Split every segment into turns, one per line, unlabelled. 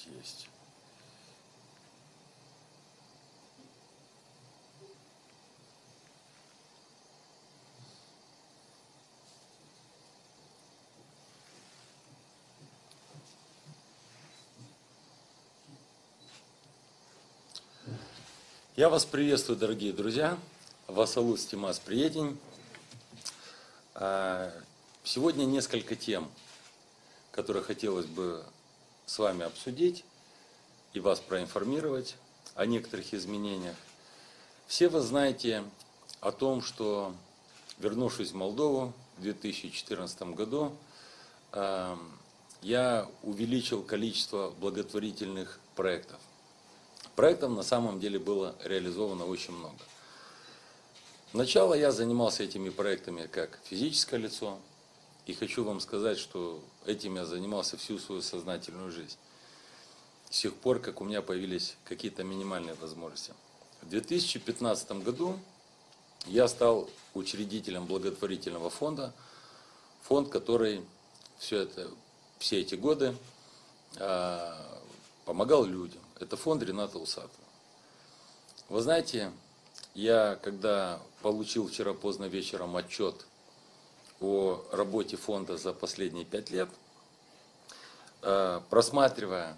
нас есть? Я вас приветствую, дорогие друзья. Васалут Стимас Приедень. А, Сегодня несколько тем, которые хотелось бы с вами обсудить и вас проинформировать о некоторых изменениях. Все вы знаете о том, что, вернувшись в Молдову в 2014 году, а, я увеличил количество благотворительных проектов. Проектов на самом деле было реализовано очень много. Сначала я занимался этими проектами как физическое лицо, и хочу вам сказать, что этим я занимался всю свою сознательную жизнь. С тех пор, как у меня появились какие-то минимальные возможности. В 2015 году я стал учредителем благотворительного фонда, фонд, который все, это, все эти годы а, помогал людям. Это фонд Рената Усатова. Вы знаете, я когда получил вчера поздно вечером отчет о работе фонда за последние пять лет, э, просматривая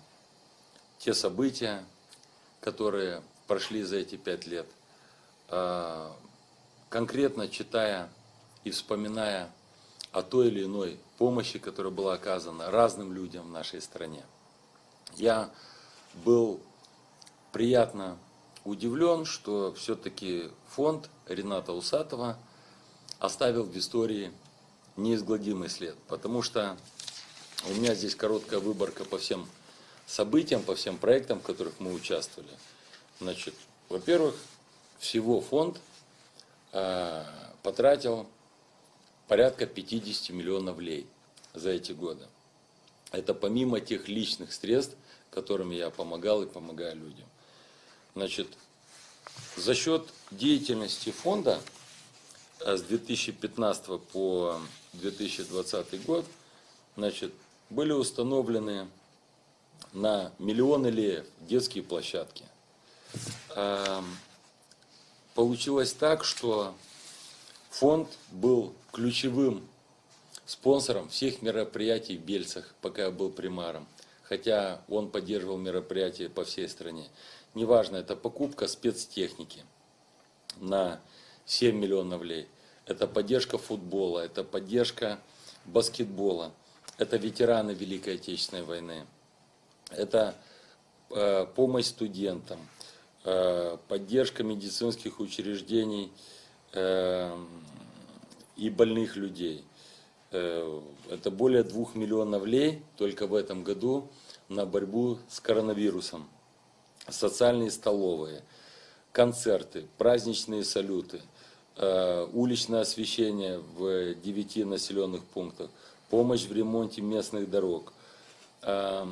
те события, которые прошли за эти пять лет, э, конкретно читая и вспоминая о той или иной помощи, которая была оказана разным людям в нашей стране. Я был приятно удивлен, что все-таки фонд Рената Усатова оставил в истории неизгладимый след, потому что у меня здесь короткая выборка по всем событиям, по всем проектам, в которых мы участвовали. Значит, во-первых, всего фонд э, потратил порядка 50 миллионов лей за эти годы. Это помимо тех личных средств, которыми я помогал и помогаю людям. Значит, за счет деятельности фонда с 2015 по 2020 год, значит, были установлены на миллионы леев детские площадки. Эм, получилось так, что фонд был ключевым спонсором всех мероприятий в Бельцах, пока я был примаром хотя он поддерживал мероприятия по всей стране. Неважно, это покупка спецтехники на 7 миллионов лей, это поддержка футбола, это поддержка баскетбола, это ветераны Великой Отечественной войны, это э, помощь студентам, э, поддержка медицинских учреждений э, и больных людей. Э, это более двух миллионов лей только в этом году на борьбу с коронавирусом, социальные столовые, концерты, праздничные салюты, уличное освещение в девяти населенных пунктах, помощь в ремонте местных дорог, э,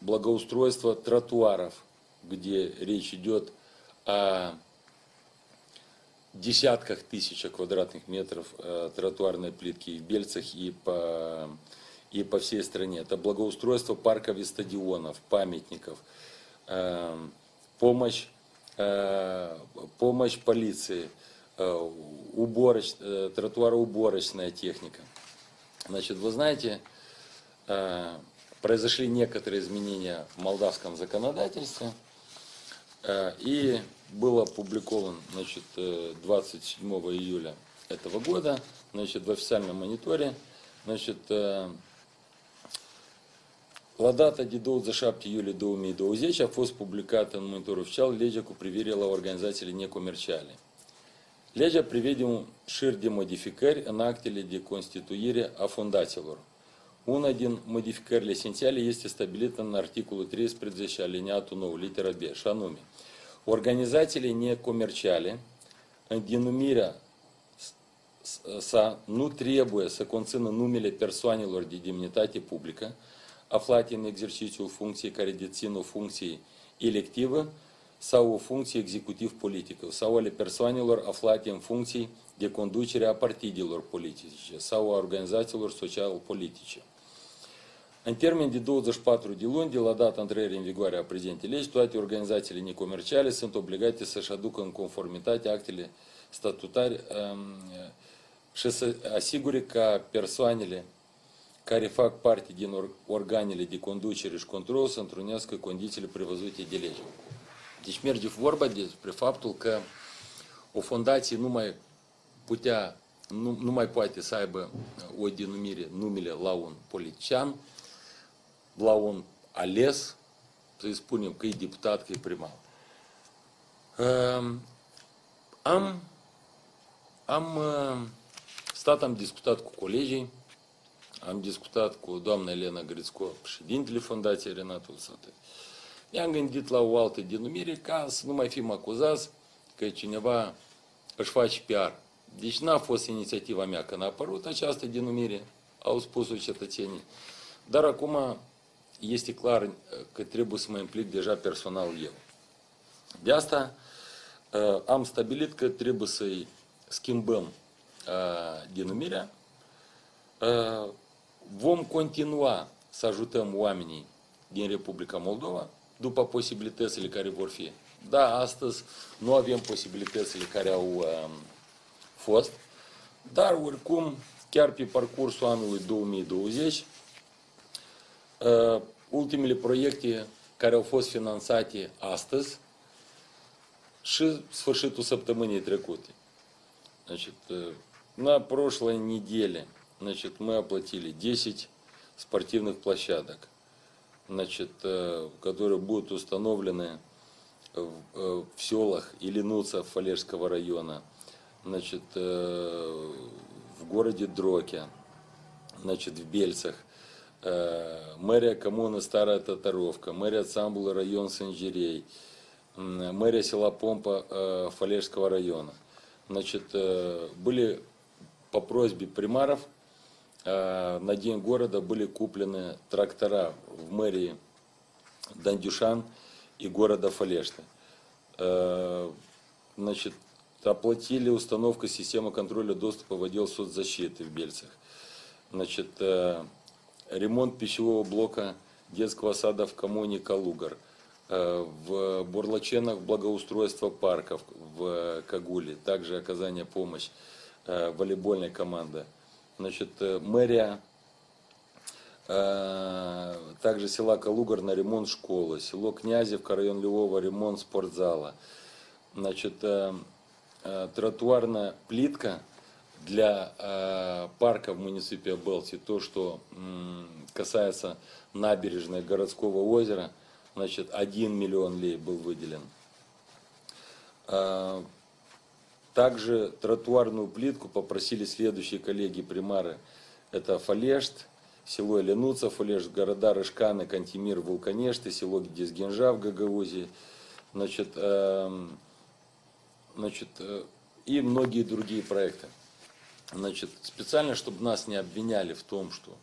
благоустройство тротуаров, где речь идет о десятках тысяч квадратных метров э, тротуарной плитки в Бельцах, и по и по всей стране. Это благоустройство парков и стадионов, памятников, эм, помощь, э, помощь полиции, э, уборочь, э, тротуароуборочная техника. Значит, вы знаете, произошли некоторые изменения в молдавском законодательстве, и был опубликован значит, 27 июля этого года значит, в официальном мониторе значит, Ладата дідов за шапті юлі до умі до узеча, фос публикатен монитору вчал, леджаку приверила организации не коммерчали. Леджа приведем ширде модификер анактили де конституире афундатилор. Un один модификер лесенциали есть стабилитан на артикулы 3 с предзаща линиату нов литера Б. Шануми. У организателей не коммерчали, денумира са ну требуя са концина нумеле персуанилор ди демнитати публика, aflate exercițiul funcției care dețin o funcție electivă sau o funcție executiv-politică sau ale persoanelor aflate în funcții de conducere a partidelor politice sau a organizațiilor social-politice. În termen de 24 de luni de la data intrării în vigoare a prezentei legi, toate organizațiile necomerciale sunt obligate să-și aducă în conformitate actele statutare um, și să asigure ca persoanele care fac parte din organele de conducere și control să întrunească condițiile prevăzute de lege. Deci merge vorba despre faptul că o fundație nu mai putea, nu, nu mai poate să aibă o denumire, numele la un politician, la un ales, să-i spunem că e deputat, că e primar. Am, am stat, am discutat cu colegii, am discutat cu doamna Elena Grițco, președintele Fundației Renatul Sătă. Ne-am gândit la o altă denumire ca să nu mai fim acuzați că cineva își face PR. Deci n-a fost inițiativa mea când a apărut această denumire, au spus-o cetățenii. Dar acum este clar că trebuie să mă implic deja personal eu. De asta am stabilit că trebuie să-i schimbăm denumirea Vom continua să ajutăm oamenii din Republica Moldova după posibilitățile care vor fi. Da, astăzi nu avem posibilitățile care au um, fost, dar oricum, chiar pe parcursul anului 2020, uh, ultimele proiecte care au fost finanțate astăzi și sfârșitul săptămânii trecute. Значит, на прошлой неделе значит, мы оплатили 10 спортивных площадок, значит, которые будут установлены в селах Илинуца Фалежского района, значит, в городе Дроке, значит, в Бельцах, мэрия коммуны Старая Татаровка, мэрия Цамбула, район Санжирей, мэрия села Помпа Фалежского района. Значит, были по просьбе примаров на День города были куплены трактора в мэрии Дандюшан и города Фалешты. Значит, оплатили установку системы контроля доступа в отдел соцзащиты в Бельцах. Значит, ремонт пищевого блока детского сада в коммуне Калугар. В Бурлаченах благоустройство парков в Кагуле. Также оказание помощи волейбольной команды. Значит, мэрия также села Калугар на ремонт школы, село Князевка, район Львова, ремонт спортзала. Значит, тротуарная плитка для парка в муниципе Белти, то, что касается набережной городского озера, значит, 1 миллион лей был выделен. Также тротуарную плитку попросили следующие коллеги-примары. Это Фалешт, село Ленуца, Фалешт, города Рыжканы, Кантемир, Вулканешты, село Дизгенжа в Гагаузии. Значит, э, значит, э, и многие другие проекты. Значит, специально, чтобы нас не обвиняли в том, что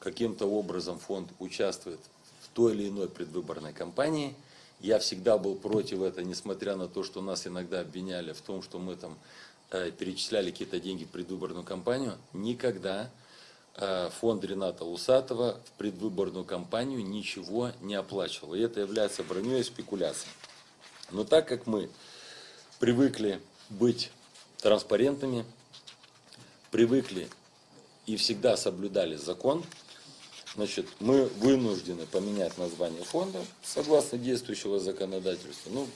каким-то образом фонд участвует в той или иной предвыборной кампании – я всегда был против этого, несмотря на то, что нас иногда обвиняли в том, что мы там э, перечисляли какие-то деньги в предвыборную кампанию. Никогда э, фонд Рената Лусатова в предвыборную кампанию ничего не оплачивал. И это является броней и спекуляцией. Но так как мы привыкли быть транспарентными, привыкли и всегда соблюдали закон, Значит, мы вынуждены поменять название фонда согласно действующего законодательства. Ну,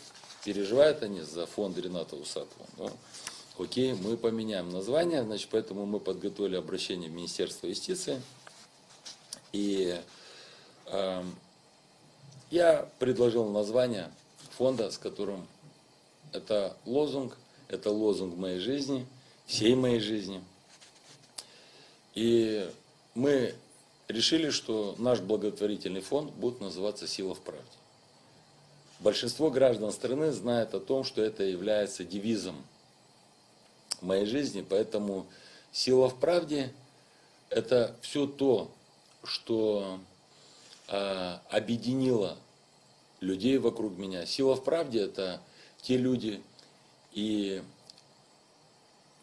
переживают они за фонд Рената Усатова. Ну, окей, мы поменяем название, значит, поэтому мы подготовили обращение в Министерство юстиции. И э, я предложил название фонда, с которым это лозунг, это лозунг моей жизни, всей моей жизни. И мы решили, что наш благотворительный фонд будет называться «Сила в правде». Большинство граждан страны знает о том, что это является девизом моей жизни, поэтому «Сила в правде» – это все то, что э, объединило людей вокруг меня. Сила в правде – это те люди и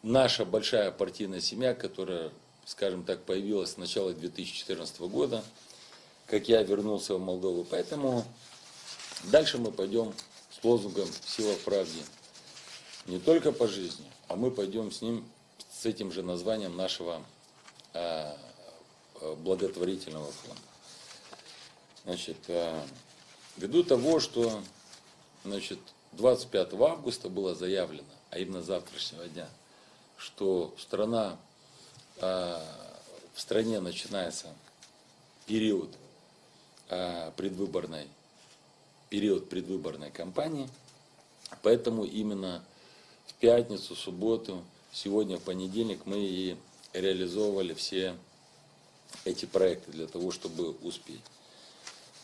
наша большая партийная семья, которая скажем так, появилась с начала 2014 года. как я вернулся в Молдову. Поэтому дальше мы пойдем с лозунгом «Сила в правде». Не только по жизни, а мы пойдем с ним, с этим же названием нашего э, благотворительного фонда. Значит, э, ввиду того, что значит, 25 августа было заявлено, а именно завтрашнего дня, что страна, в стране начинается период э, предвыборной, период предвыборной кампании, поэтому именно в пятницу, субботу, сегодня в понедельник мы и реализовывали все эти проекты для того, чтобы успеть.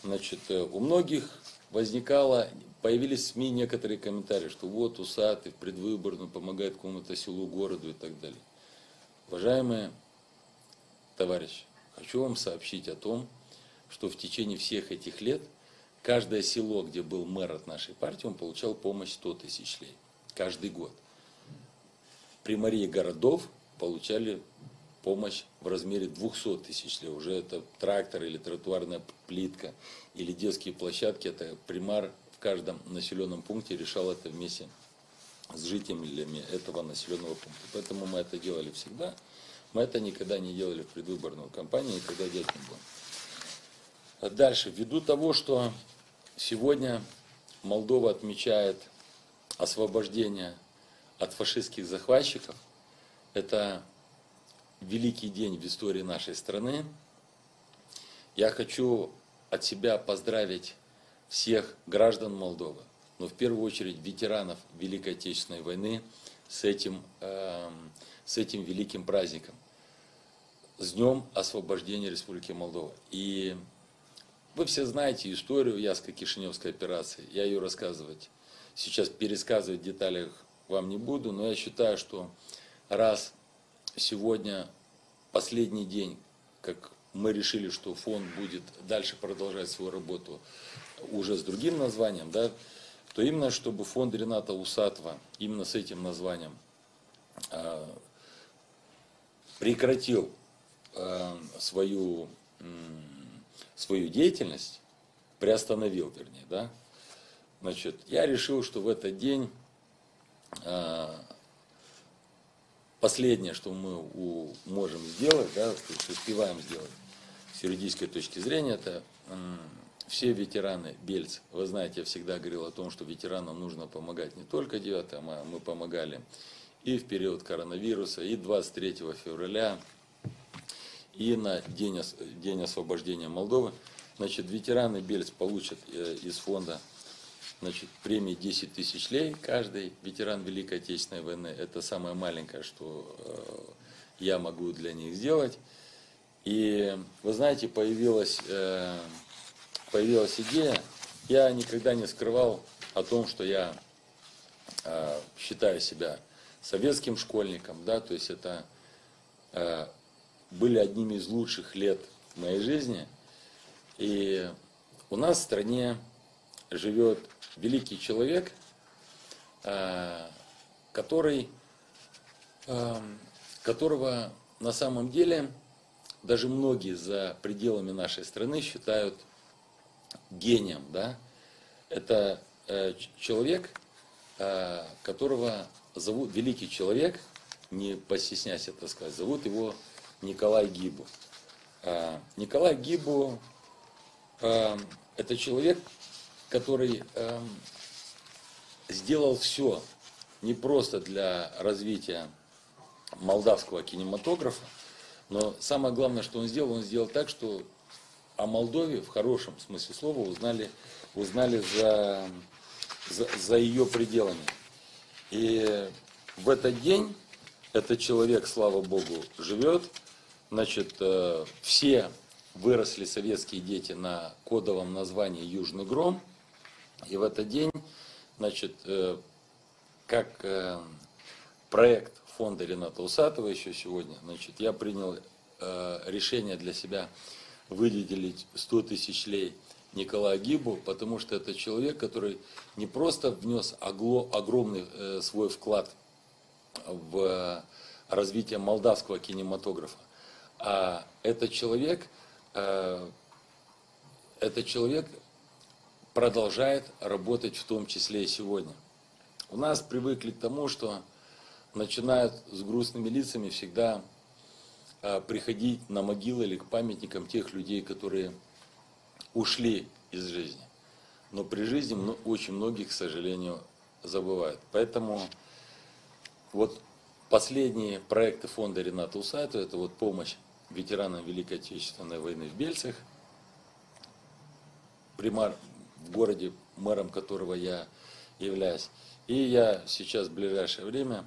Значит, э, у многих возникало, появились в СМИ некоторые комментарии, что вот усатый в предвыборную помогает какому-то селу, городу и так далее. Уважаемые товарищи, хочу вам сообщить о том, что в течение всех этих лет каждое село, где был мэр от нашей партии, он получал помощь 100 тысяч лей. Каждый год. Примарии городов получали помощь в размере 200 тысяч лей. Уже это трактор или тротуарная плитка или детские площадки. Это примар в каждом населенном пункте решал это вместе с жителями этого населенного пункта. Поэтому мы это делали всегда. Мы это никогда не делали в предвыборную кампанию, никогда делать не будем. А дальше, ввиду того, что сегодня Молдова отмечает освобождение от фашистских захватчиков, это великий день в истории нашей страны. Я хочу от себя поздравить всех граждан Молдовы, но в первую очередь ветеранов Великой Отечественной войны с этим, э, с этим великим праздником, с Днем освобождения Республики Молдова. И вы все знаете историю Яско-Кишиневской операции, я ее рассказывать, сейчас пересказывать в деталях вам не буду, но я считаю, что раз сегодня последний день, как мы решили, что фонд будет дальше продолжать свою работу уже с другим названием, да, то именно чтобы фонд Рената Усатова именно с этим названием э, прекратил э, свою, э, свою деятельность, приостановил, вернее, да, значит, я решил, что в этот день последнее, что мы можем сделать, да, то есть успеваем сделать с юридической точки зрения, это все ветераны Бельц. Вы знаете, я всегда говорил о том, что ветеранам нужно помогать не только 9 мая, мы помогали и в период коронавируса, и 23 февраля, и на день, день освобождения Молдовы. Значит, ветераны Бельц получат э, из фонда значит, премии 10 тысяч лей. Каждый ветеран Великой Отечественной войны, это самое маленькое, что э, я могу для них сделать. И вы знаете, появилась, э, появилась идея, я никогда не скрывал о том, что я э, считаю себя советским школьником, да, то есть это были одними из лучших лет моей жизни. И у нас в стране живет великий человек, э, который, э, которого на самом деле даже многие за пределами нашей страны считают гением. Да? Это э, человек, которого зовут, великий человек, не постесняйся это сказать, зовут его Николай Гибу. Николай Гибу это человек, который э, сделал все не просто для развития молдавского кинематографа, но самое главное, что он сделал, он сделал так, что о Молдове в хорошем смысле слова узнали, узнали за, за, за ее пределами. И в этот день этот человек, слава Богу, живет. Значит, э, все выросли советские дети на кодовом названии «Южный гром». И в этот день, значит, э, как э, проект фонда Рената Усатова еще сегодня, значит, я принял решение для себя выделить 100 тысяч лей Николаю Гибу, потому что это человек, который не просто внес огромный свой вклад в развитие молдавского кинематографа, а это человек, этот человек продолжает работать в том числе и сегодня. У нас привыкли к тому, что начинают с грустными лицами всегда приходить на могилы или к памятникам тех людей, которые ушли из жизни. Но при жизни очень многих, к сожалению, забывают. Поэтому вот последние проекты фонда Рената Усату, это вот помощь ветеранам Великой Отечественной войны в Бельцах, примар в городе, мэром которого я являюсь. И я сейчас в ближайшее время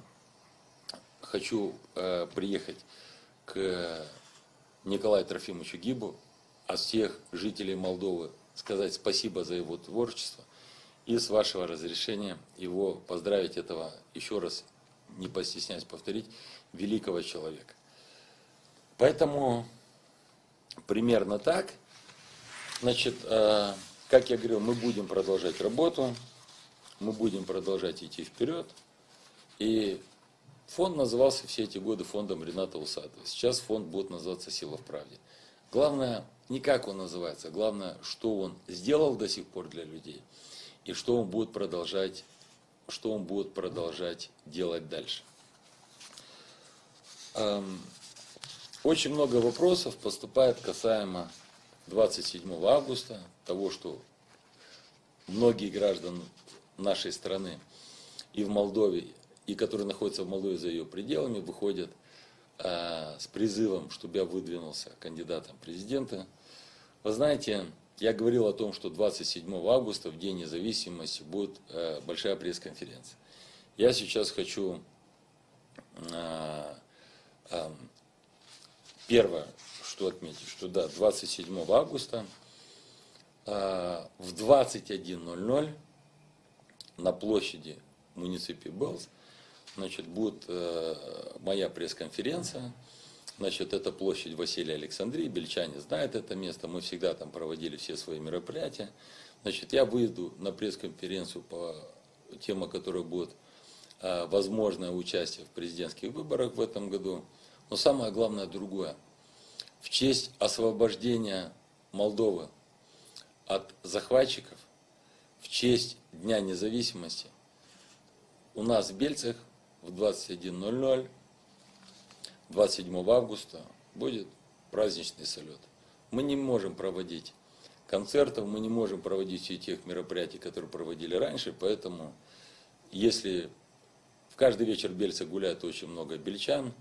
хочу э, приехать к Николаю Трофимовичу Гибу, от всех жителей Молдовы сказать спасибо за его творчество и с вашего разрешения его поздравить этого, еще раз не постесняюсь повторить, великого человека. Поэтому примерно так. Значит, э, как я говорил, мы будем продолжать работу, мы будем продолжать идти вперед. И фонд назывался все эти годы фондом Рената Усатова. Сейчас фонд будет называться «Сила в правде». Главное, не как он называется, главное, что он сделал до сих пор для людей и что он будет продолжать, что он будет продолжать делать дальше. Эм, очень много вопросов поступает касаемо 27 августа, того, что многие граждан нашей страны и в Молдове, и которые находятся в Молдове за ее пределами, выходят э, с призывом, чтобы я выдвинулся кандидатом президента. Вы знаете, я говорил о том, что 27 августа, в День независимости, будет э, большая пресс-конференция. Я сейчас хочу э, э, первое, что отметить, что да, 27 августа э, в 21.00 на площади муниципи Белс значит, будет э, моя пресс-конференция. Значит, это площадь Василия Александрии, бельчане знают это место, мы всегда там проводили все свои мероприятия. Значит, я выйду на пресс-конференцию по тема, которая будет э, возможное участие в президентских выборах в этом году. Но самое главное другое. В честь освобождения Молдовы от захватчиков, в честь Дня независимости, у нас в Бельцах в 21.00 27 августа будет праздничный салют. Мы не можем проводить концертов, мы не можем проводить все тех мероприятий, которые проводили раньше, поэтому если в каждый вечер в Бельце гуляет очень много бельчан,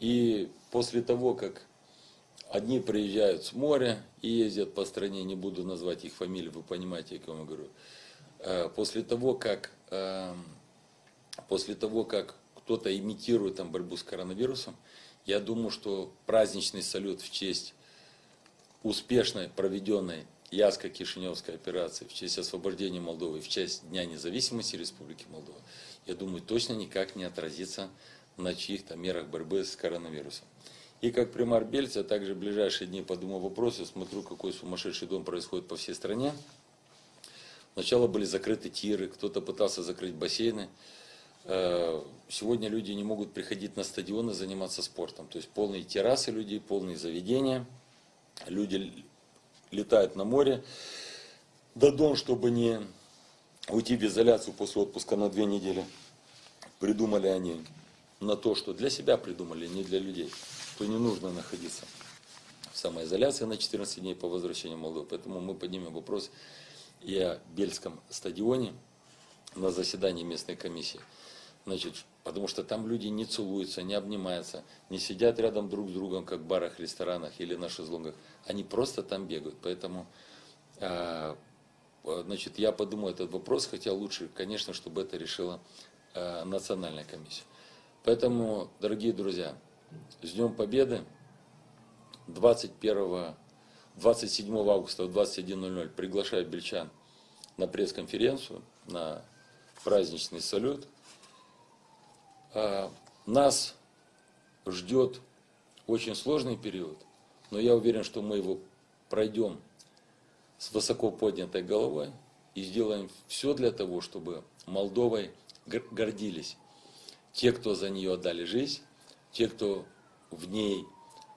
и после того, как одни приезжают с моря и ездят по стране, не буду назвать их фамилии, вы понимаете, о ком я говорю, э, после того, как, эм, после того, как кто-то имитирует там борьбу с коронавирусом, я думаю, что праздничный салют в честь успешной проведенной Яско-Кишиневской операции, в честь освобождения Молдовы, в честь Дня независимости Республики Молдова, я думаю, точно никак не отразится на чьих-то мерах борьбы с коронавирусом. И как примар Бельца, также в ближайшие дни подумал вопросы, смотрю, какой сумасшедший дом происходит по всей стране. Сначала были закрыты тиры, кто-то пытался закрыть бассейны. Э, сегодня люди не могут приходить на стадионы заниматься спортом. То есть полные террасы людей, полные заведения. Люди летают на море. До дом, чтобы не уйти в изоляцию после отпуска на две недели. Придумали они на то, что для себя придумали, не для людей, то не нужно находиться в самоизоляции на 14 дней по возвращению в Молдову. Поэтому мы поднимем вопрос и о Бельском стадионе на заседании местной комиссии. Значит, потому что там люди не целуются, не обнимаются, не сидят рядом друг с другом, как в барах, ресторанах или на шезлонгах. Они просто там бегают. Поэтому а, значит, я подумал этот вопрос, хотя лучше, конечно, чтобы это решила а, национальная комиссия. Поэтому, дорогие друзья, с Днем Победы 21, 27 августа в 21.00 приглашаю бельчан на пресс-конференцию, на праздничный салют – а, нас ждет очень сложный период, но я уверен, что мы его пройдем с высоко поднятой головой и сделаем все для того, чтобы Молдовой гордились те, кто за нее отдали жизнь, те, кто в ней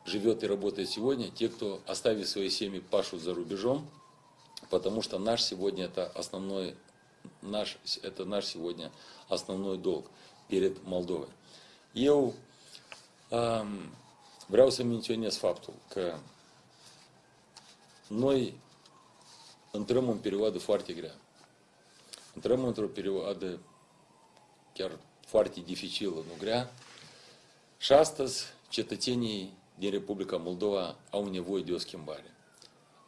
живет и работает сегодня, те, кто, оставив свои семьи, пашут за рубежом, Потому что nаш сегодня это основной, nаш, это nаш сегодня основной dolg перed Moldovei. Eu um, vreau să menționez faptul că noi intrăm în perioadă foarte grea. Intrăm într-o perioadă chiar foarte dificilă, nu grea. Și astăzi cetățenii din Republica Moldova au nevoie de o schimbare.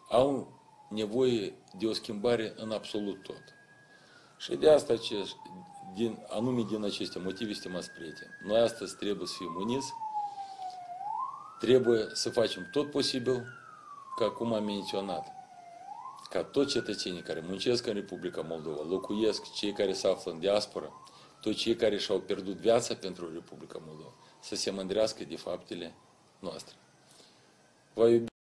Au nevoie de o schimbare în absolut tot. Și de asta, din, anume din aceste motive, stimați prieteni, noi astăzi trebuie să fim uniți, trebuie să facem tot posibil, ca cum am menționat, ca toți cetățenii care muncesc în Republica Moldova, locuiesc, cei care se află în diaspora, toți cei care și-au pierdut viața pentru Republica Moldova, să se mândrească de faptele noastre. Vă iubi